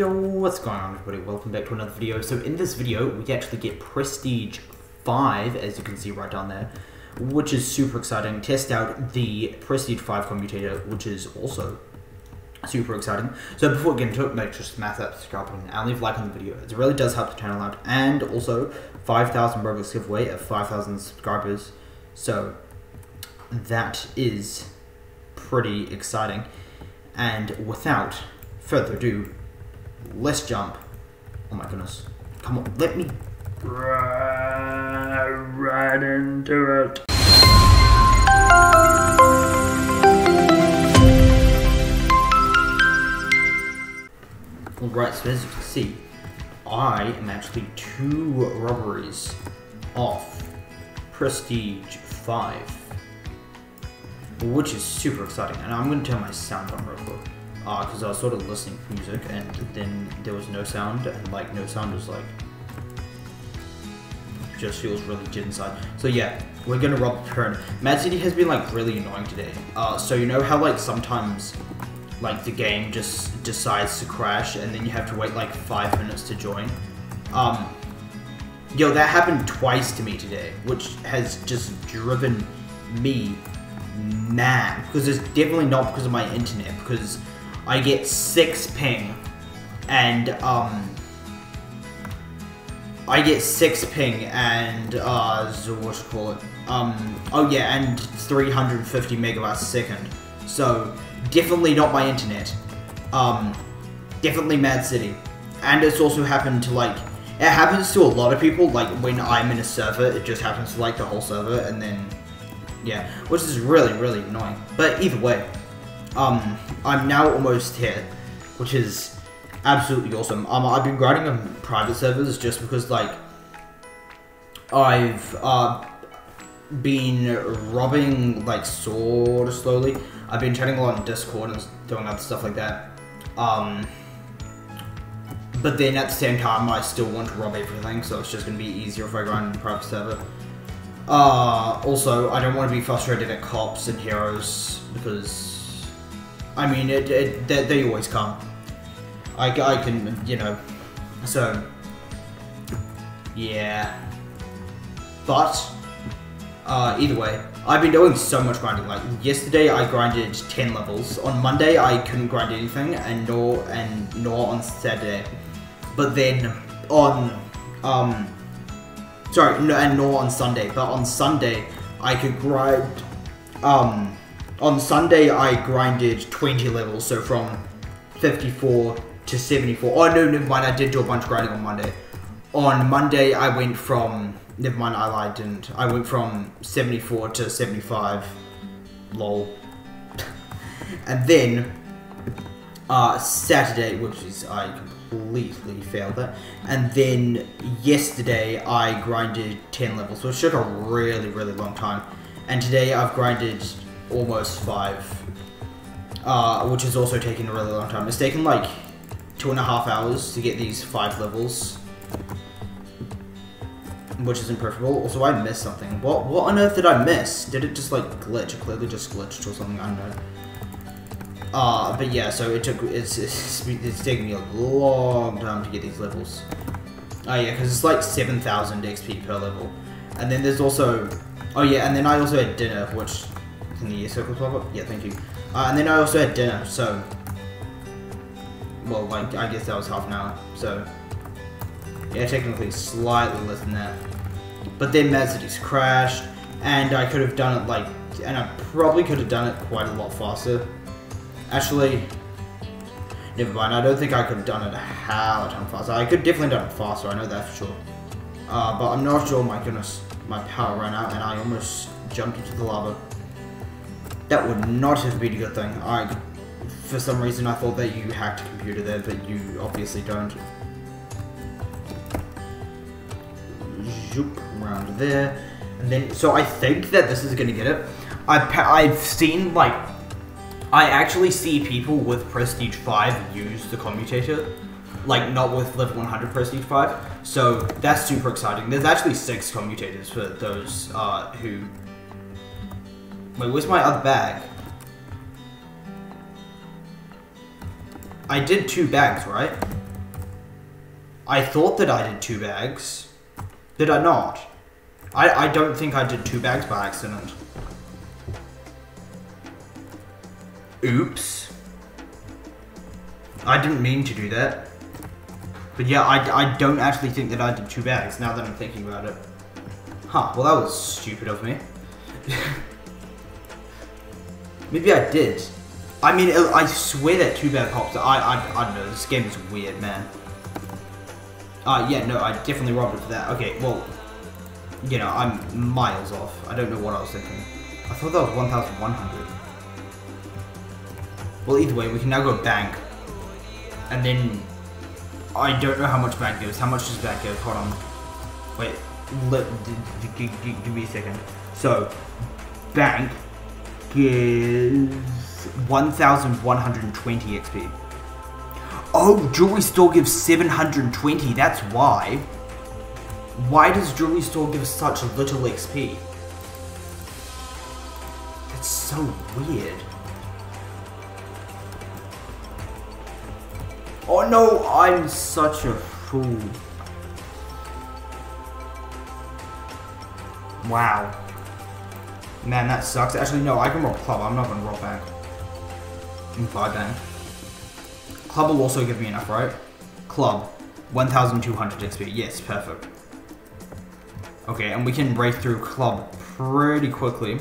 Yo, what's going on everybody? Welcome back to another video. So in this video, we actually get Prestige 5, as you can see right down there, which is super exciting. Test out the Prestige 5 commutator, which is also super exciting. So before we get into it, make sure to smash that subscribe button and leave a like on the video. It really does help the channel out. And also, 5,000 Robux giveaway at 5,000 subscribers. So that is pretty exciting. And without further ado, let's jump. Oh my goodness. Come on, let me right, into it. Alright, so as you can see, I am actually two robberies off Prestige 5, which is super exciting. And I'm going to turn my sound on real quick because uh, I was sort of listening to music and then there was no sound and like no sound was like just feels really dead inside. So yeah, we're gonna rob the turn. Mad City has been like really annoying today. Uh, so you know how like sometimes like the game just decides to crash and then you have to wait like five minutes to join. Um, yo, that happened twice to me today, which has just driven me mad because it's definitely not because of my internet because I get six ping, and um, I get six ping and uh, what you call it? Um, oh yeah, and 350 megabytes a second. So definitely not my internet. Um, definitely Mad City, and it's also happened to like it happens to a lot of people. Like when I'm in a server, it just happens to like the whole server, and then yeah, which is really really annoying. But either way, um, I'm now almost here, which is absolutely awesome. Um, I've been grinding on private servers just because, like, I've uh, been robbing, like, sort of slowly. I've been chatting a lot on Discord and doing other stuff like that. Um, but then at the same time, I still want to rob everything, so it's just going to be easier if I grind on private server. Uh, also, I don't want to be frustrated at cops and heroes because I mean, it, it they, they, always come. I, I can, you know, so, yeah. But, uh, either way, I've been doing so much grinding. Like, yesterday I grinded 10 levels. On Monday I couldn't grind anything, and nor, and nor on Saturday. But then, on, um, sorry, no, and nor on Sunday. But on Sunday, I could grind, um, on Sunday I grinded 20 levels, so from 54 to 74. Oh no, never mind, I did do a bunch of grinding on Monday. On Monday I went from, never mind, I lied, didn't. I went from 74 to 75. Lol. and then, uh, Saturday, which is, I completely failed that. And then yesterday I grinded 10 levels, it took a really, really long time. And today I've grinded almost five, uh, which is also taking a really long time. It's taken like two and a half hours to get these five levels, which is imperfectible. Also, I missed something. What what on earth did I miss? Did it just like glitch? It clearly just glitched or something. I don't know. Uh, but yeah, so it took, it's, it's, it's taking me a long time to get these levels. Oh yeah, because it's like 7,000 XP per level. And then there's also, oh yeah, and then I also had dinner, which can the circle pop up? Yeah, thank you. Uh, and then I also had dinner, so... Well, like, I guess that was half an hour, so... Yeah, technically slightly less than that. But then City's crashed, and I could have done it, like... And I probably could have done it quite a lot faster. Actually... Never mind, I don't think I could have done it a hell of a ton faster. I could definitely done it faster, I know that for sure. Uh, but I'm not sure, my goodness, my power ran out and I almost jumped into the lava. That would not have been a good thing. I, for some reason, I thought that you hacked a computer there, but you obviously don't. Zoop around there, and then so I think that this is gonna get it. I've I've seen like I actually see people with Prestige 5 use the commutator, like not with level 100 Prestige 5. So that's super exciting. There's actually six commutators for those uh, who Wait, where's my other bag? I did two bags, right? I thought that I did two bags. Did I not? I, I don't think I did two bags by accident. Oops. I didn't mean to do that. But yeah, I, I don't actually think that I did two bags, now that I'm thinking about it. Huh, well that was stupid of me. Maybe I did. I mean, I swear that two Bad pops. I, I, I don't know, this game is weird, man. Uh, yeah, no, I definitely robbed it for that. Okay, well, you know, I'm miles off. I don't know what I was thinking. I thought that was 1,100. Well, either way, we can now go bank. And then, I don't know how much bank gives. How much does bank give? Hold on. Wait, let, give me a second. So, bank gives 1,120 XP. Oh, jewelry store gives 720, that's why. Why does jewelry store give such little XP? That's so weird. Oh no, I'm such a fool. Wow. Man, that sucks. Actually, no, I can roll club. I'm not going to rob bank. Five bank. Club will also give me enough, right? Club, 1200 XP. Yes, perfect. Okay, and we can break through club pretty quickly,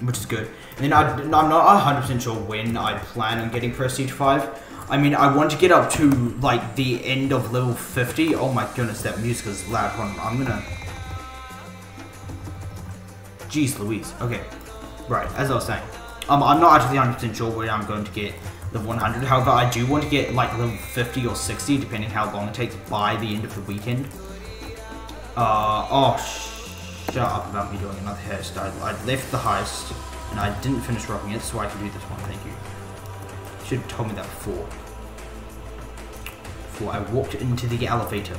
which is good. And then I, am not 100% sure when I plan on getting Prestige 5. I mean, I want to get up to, like, the end of level 50. Oh my goodness, that music is loud. I'm gonna... Jeez Louise. Okay. Right, as I was saying. Um, I'm not actually 100% sure where I'm going to get level 100. However, I do want to get like level 50 or 60, depending how long it takes by the end of the weekend. Uh, oh, shut up about me doing another hairstyle. I left the heist, and I didn't finish rocking it, so I can do this one, thank you. Should have told me that before. Before I walked into the elevator.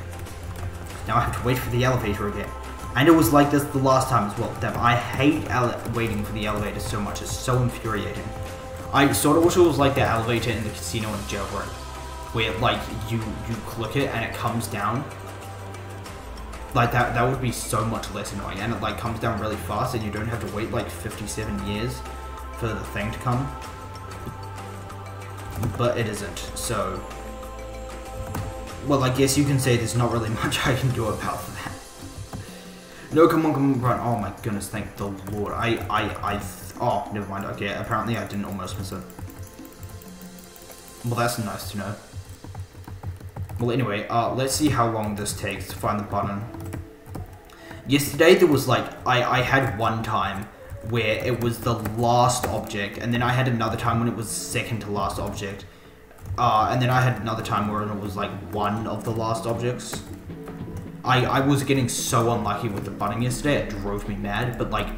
Now I have to wait for the elevator again. And it was like this the last time as well. Damn, I hate waiting for the elevator so much. It's so infuriating. I sort of wish it was like the elevator in the casino in Jailbreak, where like you you click it and it comes down. Like that that would be so much less annoying, and it like comes down really fast, and you don't have to wait like 57 years for the thing to come. But it isn't, so. Well, I guess you can say there's not really much I can do about. No, come on, come on, run. Oh my goodness, thank the lord. I, I, I Oh, never mind. Okay, apparently I didn't almost miss it. Well, that's nice to know. Well, anyway, uh, let's see how long this takes to find the button. Yesterday there was like, I, I had one time where it was the last object, and then I had another time when it was second to last object. Uh, and then I had another time where it was like one of the last objects. I, I was getting so unlucky with the button yesterday, it drove me mad, but like,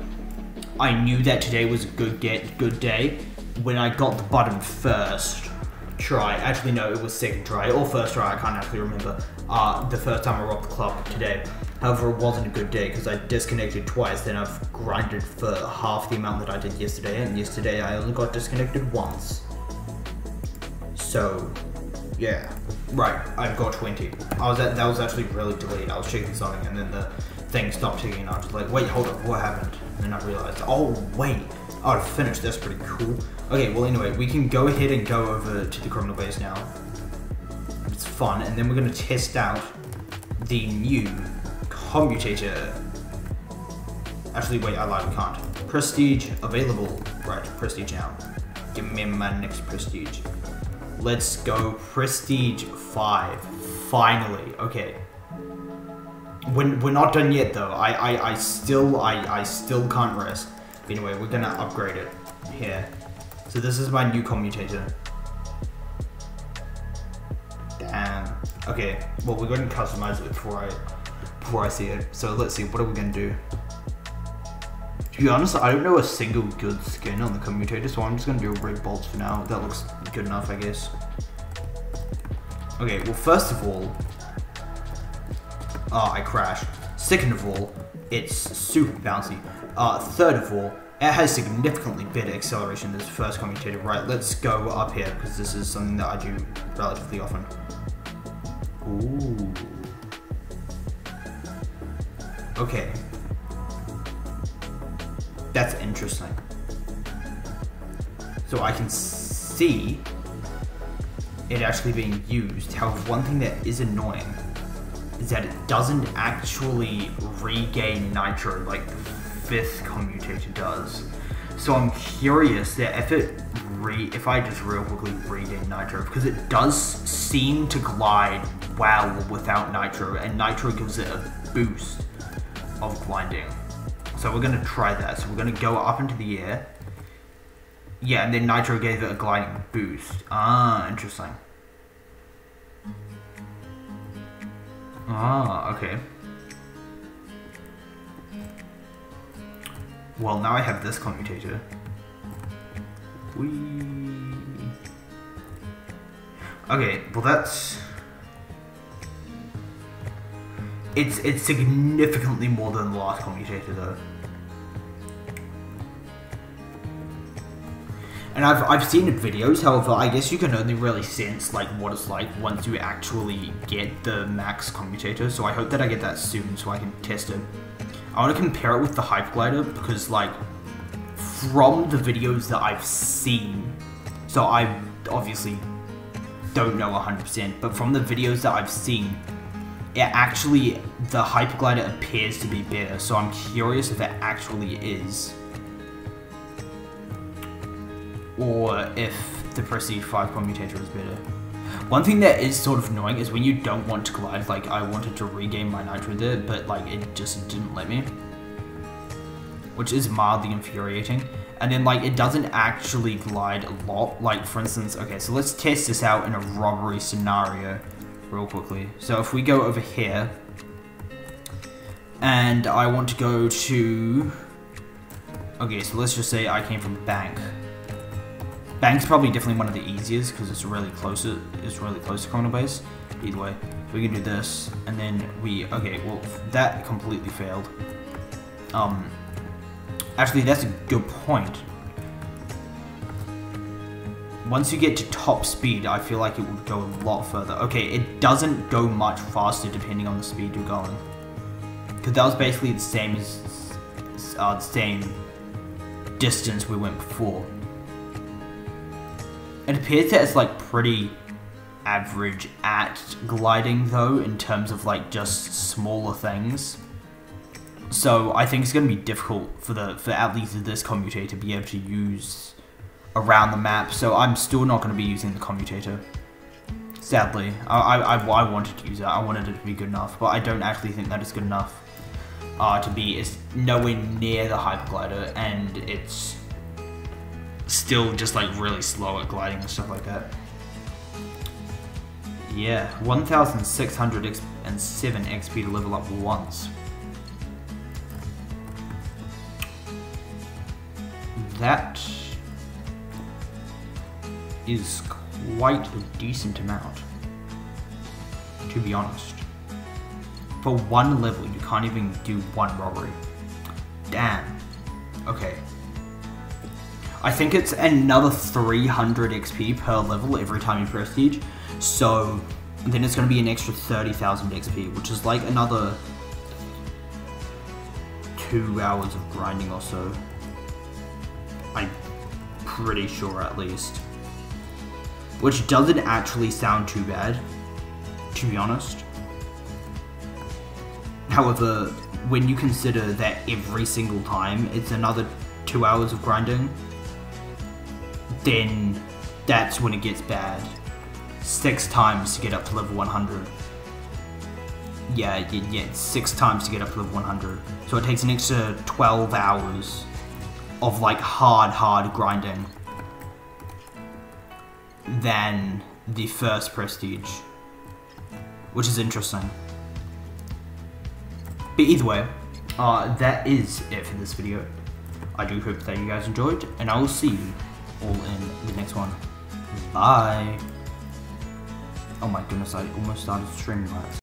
I knew that today was a good get good day when I got the button first try. Actually, no, it was second try or first try. I can't actually remember. Uh, the first time I robbed the clock today. However, it wasn't a good day because I disconnected twice. Then I've grinded for half the amount that I did yesterday, and yesterday I only got disconnected once. So, yeah. Right, I've got 20. I was at, that was actually really delayed. I was checking something, and then the thing stopped ticking, and I was like, wait, hold up, what happened? And then I realized, oh wait, oh, I finished, that's pretty cool. Okay, well anyway, we can go ahead and go over to the criminal base now. It's fun, and then we're gonna test out the new commutator. Actually, wait, I lied, we can't. Prestige available. Right, prestige now. Give me my next prestige. Let's go prestige 5. Finally, okay. We're, we're not done yet though. I, I, I still I, I still can't rest. Anyway, we're gonna upgrade it here. So this is my new commutator. Damn. Okay, well we're going to customize it before I before I see it. So let's see, what are we gonna do? Be honest, I don't know a single good skin on the commutator, so I'm just gonna do red bolts for now. That looks good enough, I guess. Okay, well first of all, uh, I crashed. Second of all, it's super bouncy. Uh, third of all, it has significantly better acceleration than this first commutator. Right, let's go up here, because this is something that I do relatively often. Ooh. Okay. That's interesting. So I can see it actually being used. However, one thing that is annoying is that it doesn't actually regain nitro like the fifth commutator does. So I'm curious that if it re if I just real quickly regain nitro because it does seem to glide well without nitro and nitro gives it a boost of gliding. So we're gonna try that. So we're gonna go up into the air. Yeah, and then nitro gave it a gliding boost. Ah, interesting. Ah, okay. Well, now I have this commutator. Whee. Okay, well that's... It's it's significantly more than the last commutator though. And I've, I've seen videos, however, I guess you can only really sense like what it's like once you actually get the max commutator, so I hope that I get that soon so I can test it. I want to compare it with the Hyper Glider because like, from the videos that I've seen, so I obviously don't know 100%, but from the videos that I've seen, it actually, the Hyper Glider appears to be better, so I'm curious if it actually is or if the Prestige 5 commutator is better. One thing that is sort of annoying is when you don't want to glide, like I wanted to regain my nitro there, but like it just didn't let me. Which is mildly infuriating. And then like it doesn't actually glide a lot. Like for instance, okay, so let's test this out in a robbery scenario real quickly. So if we go over here, and I want to go to, okay, so let's just say I came from bank. Bank's probably definitely one of the easiest because it's really close. It's really close to Criminal Base. Either way, we can do this, and then we. Okay, well that completely failed. Um, actually, that's a good point. Once you get to top speed, I feel like it would go a lot further. Okay, it doesn't go much faster depending on the speed you're going. Because that was basically the same as uh, the same distance we went before. It appears that it's like pretty average at gliding though in terms of like just smaller things. So I think it's going to be difficult for the for at least this commutator to be able to use around the map. So I'm still not going to be using the commutator. Sadly, I, I, I wanted to use it. I wanted it to be good enough, but I don't actually think that it's good enough uh, to be. It's nowhere near the hyperglider, and it's still just like really slow at gliding and stuff like that. Yeah, 1,607 XP to level up once. That is quite a decent amount, to be honest. For one level, you can't even do one robbery. Damn. Okay, I think it's another 300 XP per level every time you prestige. So then it's going to be an extra 30,000 XP, which is like another two hours of grinding or so. I'm pretty sure at least. Which doesn't actually sound too bad, to be honest. However, when you consider that every single time it's another two hours of grinding, then that's when it gets bad. Six times to get up to level 100. Yeah, yeah, yeah, six times to get up to level 100. So it takes an extra 12 hours of like hard, hard grinding than the first prestige, which is interesting. But either way, uh, that is it for this video. I do hope that you guys enjoyed, and I will see you all in the next one. Bye. Oh my goodness, I almost started streaming that.